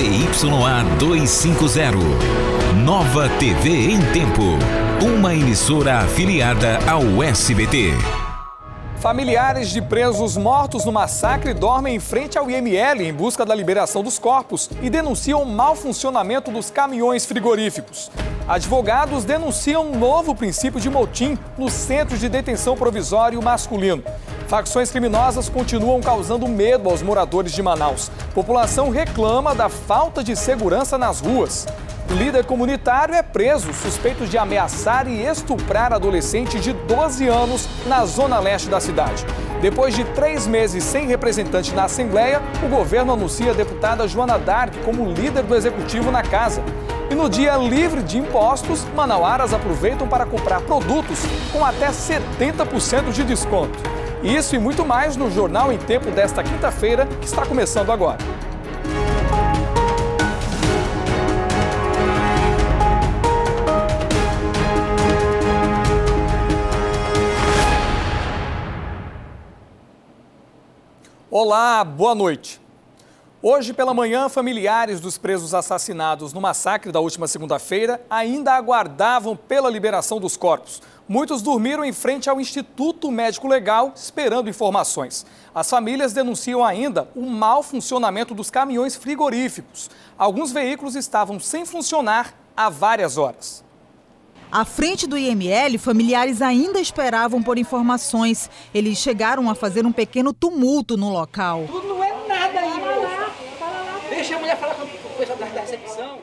ZYA 250. Nova TV em Tempo. Uma emissora afiliada ao SBT. Familiares de presos mortos no massacre dormem em frente ao IML em busca da liberação dos corpos e denunciam mau funcionamento dos caminhões frigoríficos. Advogados denunciam um novo princípio de motim no centro de detenção provisório masculino. Facções criminosas continuam causando medo aos moradores de Manaus. População reclama da falta de segurança nas ruas. Líder comunitário é preso, suspeito de ameaçar e estuprar adolescente de 12 anos na zona leste da cidade. Depois de três meses sem representante na Assembleia, o governo anuncia a deputada Joana Dark como líder do executivo na casa. E no dia livre de impostos, manauaras aproveitam para comprar produtos com até 70% de desconto. Isso e muito mais no Jornal em Tempo desta quinta-feira, que está começando agora. Olá, boa noite. Hoje pela manhã, familiares dos presos assassinados no massacre da última segunda-feira ainda aguardavam pela liberação dos corpos. Muitos dormiram em frente ao Instituto Médico Legal esperando informações. As famílias denunciam ainda o mau funcionamento dos caminhões frigoríficos. Alguns veículos estavam sem funcionar há várias horas. À frente do IML, familiares ainda esperavam por informações. Eles chegaram a fazer um pequeno tumulto no local. Tudo não é nada aí, moço. Deixa a mulher falar com o pessoal da recepção.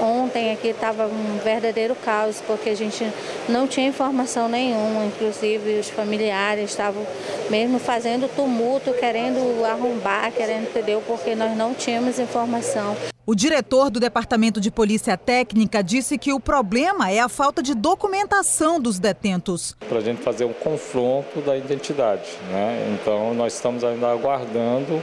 Ontem aqui estava um verdadeiro caos, porque a gente não tinha informação nenhuma, inclusive os familiares estavam mesmo fazendo tumulto, querendo arrombar, querendo, entendeu? Porque nós não tínhamos informação. O diretor do Departamento de Polícia Técnica disse que o problema é a falta de documentação dos detentos. Para a gente fazer um confronto da identidade, né? Então nós estamos ainda aguardando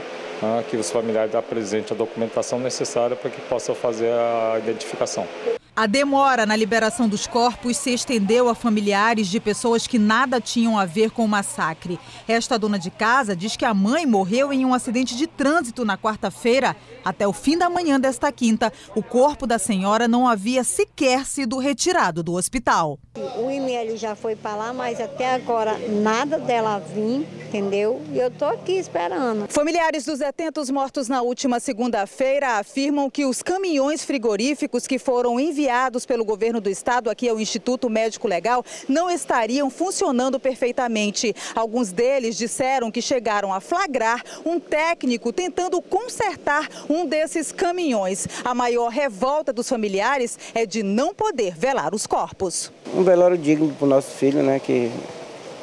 que os familiares apresentem a documentação necessária para que possa fazer a identificação. A demora na liberação dos corpos se estendeu a familiares de pessoas que nada tinham a ver com o massacre. Esta dona de casa diz que a mãe morreu em um acidente de trânsito na quarta-feira. Até o fim da manhã desta quinta, o corpo da senhora não havia sequer sido retirado do hospital. O IML já foi para lá, mas até agora nada dela vir, entendeu? E eu tô aqui esperando. Familiares dos detentos mortos na última segunda-feira afirmam que os caminhões frigoríficos que foram enviados pelo governo do estado aqui ao Instituto Médico Legal não estariam funcionando perfeitamente. Alguns deles disseram que chegaram a flagrar um técnico tentando consertar um desses caminhões. A maior revolta dos familiares é de não poder velar os corpos. Um velório digno para o nosso filho, né? Que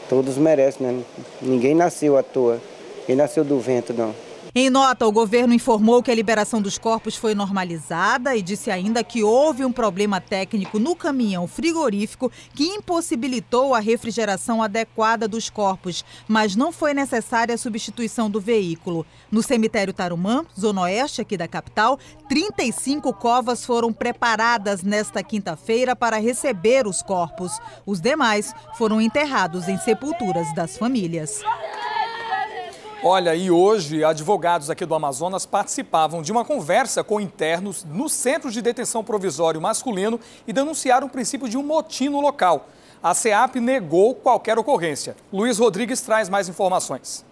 todos merecem, né? Ninguém nasceu à toa. Ninguém nasceu do vento, não. Em nota, o governo informou que a liberação dos corpos foi normalizada e disse ainda que houve um problema técnico no caminhão frigorífico que impossibilitou a refrigeração adequada dos corpos, mas não foi necessária a substituição do veículo. No cemitério Tarumã, zona oeste aqui da capital, 35 covas foram preparadas nesta quinta-feira para receber os corpos. Os demais foram enterrados em sepulturas das famílias. Olha, e hoje advogados aqui do Amazonas participavam de uma conversa com internos no Centro de Detenção Provisório Masculino e denunciaram o princípio de um motim no local. A SEAP negou qualquer ocorrência. Luiz Rodrigues traz mais informações.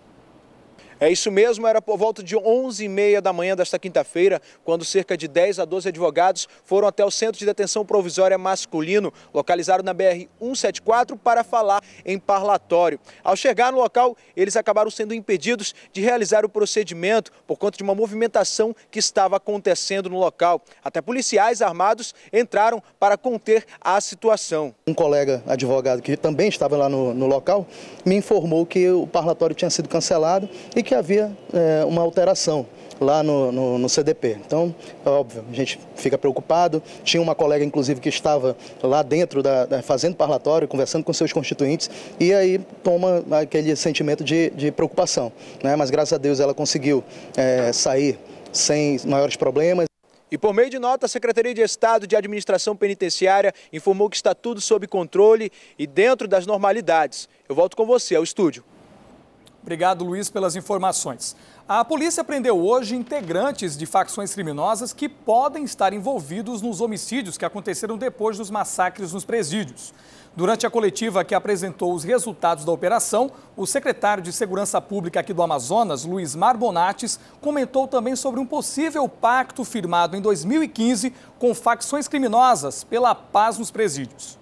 É isso mesmo, era por volta de 11h30 da manhã desta quinta-feira, quando cerca de 10 a 12 advogados foram até o Centro de Detenção Provisória Masculino, localizado na BR-174, para falar em parlatório. Ao chegar no local, eles acabaram sendo impedidos de realizar o procedimento por conta de uma movimentação que estava acontecendo no local. Até policiais armados entraram para conter a situação. Um colega advogado que também estava lá no, no local me informou que o parlatório tinha sido cancelado e que havia é, uma alteração lá no, no, no, CDP. Então, é óbvio, a gente fica preocupado. Tinha uma colega, inclusive, que estava lá dentro, da, da, fazendo parlatório, conversando com seus constituintes, e aí toma aquele sentimento de, de preocupação. Né? Mas, graças a Deus, ela conseguiu é, sair sem maiores problemas. E por meio de nota, a Secretaria de Estado de Administração Penitenciária informou que está tudo sob controle e dentro das normalidades. Eu volto com você ao estúdio. Obrigado, Luiz, pelas informações. A polícia prendeu hoje integrantes de facções criminosas que podem estar envolvidos nos homicídios que aconteceram depois dos massacres nos presídios. Durante a coletiva que apresentou os resultados da operação, o secretário de Segurança Pública aqui do Amazonas, Luiz Marbonates, comentou também sobre um possível pacto firmado em 2015 com facções criminosas pela paz nos presídios.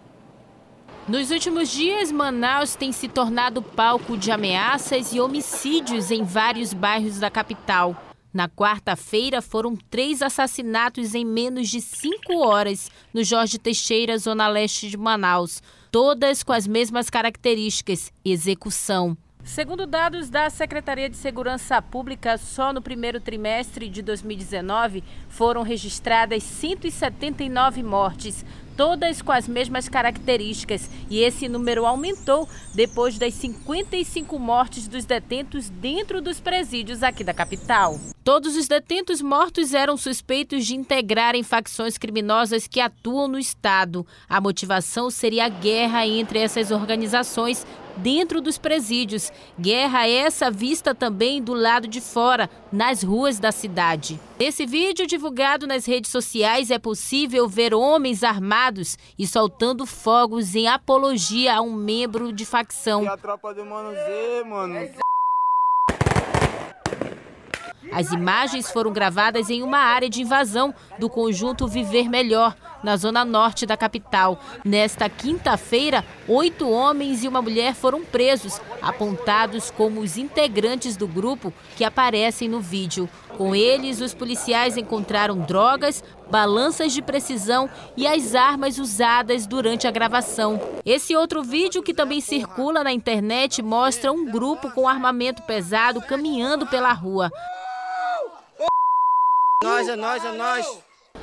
Nos últimos dias, Manaus tem se tornado palco de ameaças e homicídios em vários bairros da capital. Na quarta-feira, foram três assassinatos em menos de cinco horas no Jorge Teixeira, zona leste de Manaus, todas com as mesmas características: execução. Segundo dados da Secretaria de Segurança Pública, só no primeiro trimestre de 2019 foram registradas 179 mortes, todas com as mesmas características, e esse número aumentou depois das 55 mortes dos detentos dentro dos presídios aqui da capital. Todos os detentos mortos eram suspeitos de integrarem facções criminosas que atuam no Estado. A motivação seria a guerra entre essas organizações dentro dos presídios. Guerra essa vista também do lado de fora, nas ruas da cidade. Nesse vídeo divulgado nas redes sociais é possível ver homens armados e soltando fogos em apologia a um membro de facção. E a tropa do Mano Z, mano. As imagens foram gravadas em uma área de invasão do conjunto Viver Melhor, na zona norte da capital. Nesta quinta-feira, oito homens e uma mulher foram presos, apontados como os integrantes do grupo que aparecem no vídeo. Com eles, os policiais encontraram drogas, balanças de precisão e as armas usadas durante a gravação. Esse outro vídeo, que também circula na internet, mostra um grupo com armamento pesado caminhando pela rua. Nós, é nós, é nós.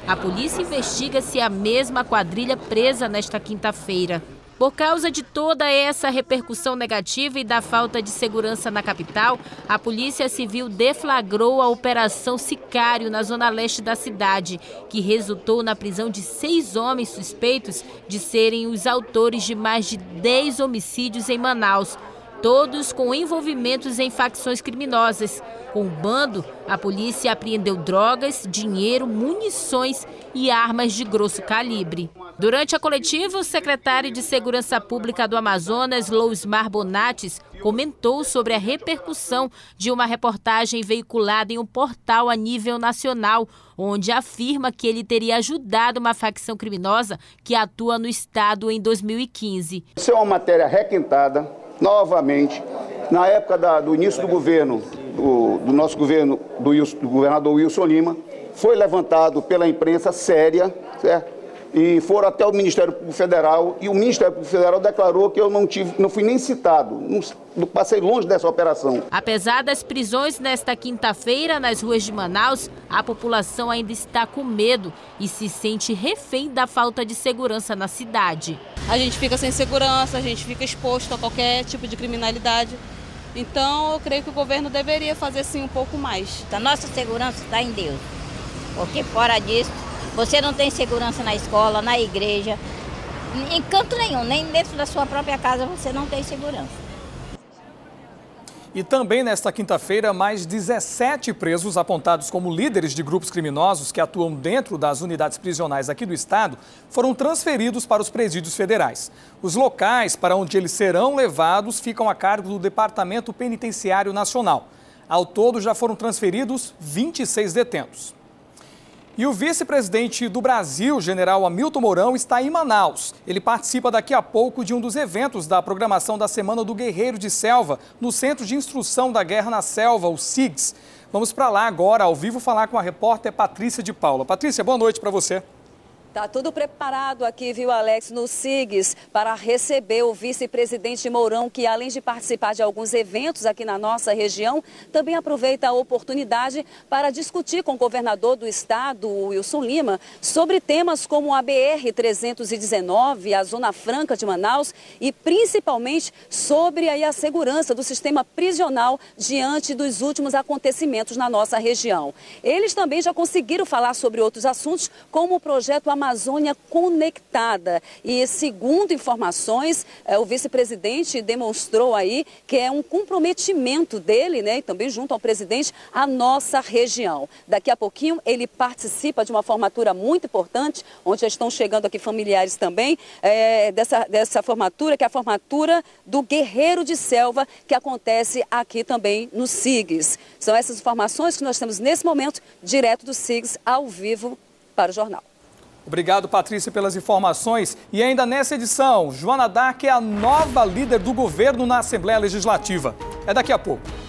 A polícia investiga se é a mesma quadrilha presa nesta quinta-feira. Por causa de toda essa repercussão negativa e da falta de segurança na capital, a Polícia Civil deflagrou a Operação Sicário na zona leste da cidade, que resultou na prisão de seis homens suspeitos de serem os autores de mais de dez homicídios em Manaus, todos com envolvimentos em facções criminosas. Com o bando, a polícia apreendeu drogas, dinheiro, munições e armas de grosso calibre. Durante a coletiva, o secretário de Segurança Pública do Amazonas, Lousmar Bonates, comentou sobre a repercussão de uma reportagem veiculada em um portal a nível nacional, onde afirma que ele teria ajudado uma facção criminosa que atua no estado em 2015. Isso é uma matéria requentada, novamente, na época da, do início do governo do, do nosso governo, do, do governador Wilson Lima, foi levantado pela imprensa séria, certo? e foram até o Ministério Público Federal e o Ministério Público Federal declarou que eu não tive, não fui nem citado, não, passei longe dessa operação. Apesar das prisões nesta quinta-feira nas ruas de Manaus, a população ainda está com medo e se sente refém da falta de segurança na cidade. A gente fica sem segurança, a gente fica exposto a qualquer tipo de criminalidade. Então, eu creio que o governo deveria fazer sim um pouco mais. A nossa segurança está em Deus, porque fora disso, você não tem segurança na escola, na igreja, em canto nenhum, nem dentro da sua própria casa você não tem segurança. E também nesta quinta-feira, mais 17 presos apontados como líderes de grupos criminosos que atuam dentro das unidades prisionais aqui do estado foram transferidos para os presídios federais. Os locais para onde eles serão levados ficam a cargo do Departamento Penitenciário Nacional. Ao todo, já foram transferidos 26 detentos. E o vice-presidente do Brasil, general Hamilton Mourão, está em Manaus. Ele participa daqui a pouco de um dos eventos da programação da Semana do Guerreiro de Selva, no Centro de Instrução da Guerra na Selva, o SIGS. Vamos para lá agora, ao vivo, falar com a repórter Patrícia de Paula. Patrícia, boa noite para você. Tá tudo preparado aqui, viu, Alex, no SIGS, para receber o vice-presidente Mourão, que além de participar de alguns eventos aqui na nossa região, também aproveita a oportunidade para discutir com o governador do estado, Wilson Lima, sobre temas como a BR-319, a Zona Franca de Manaus e principalmente sobre aí, a segurança do sistema prisional diante dos últimos acontecimentos na nossa região. Eles também já conseguiram falar sobre outros assuntos, como o projeto Amazônia Amazônia Conectada. E segundo informações, é, o vice-presidente demonstrou aí que é um comprometimento dele, né, e também junto ao presidente, a nossa região. Daqui a pouquinho ele participa de uma formatura muito importante, onde já estão chegando aqui familiares também, é, dessa, dessa formatura, que é a formatura do Guerreiro de Selva, que acontece aqui também no SIGS. São essas informações que nós temos nesse momento, direto do SIGS, ao vivo para o jornal. Obrigado, Patrícia, pelas informações. E ainda nessa edição, Joana Dark é a nova líder do governo na Assembleia Legislativa. É daqui a pouco.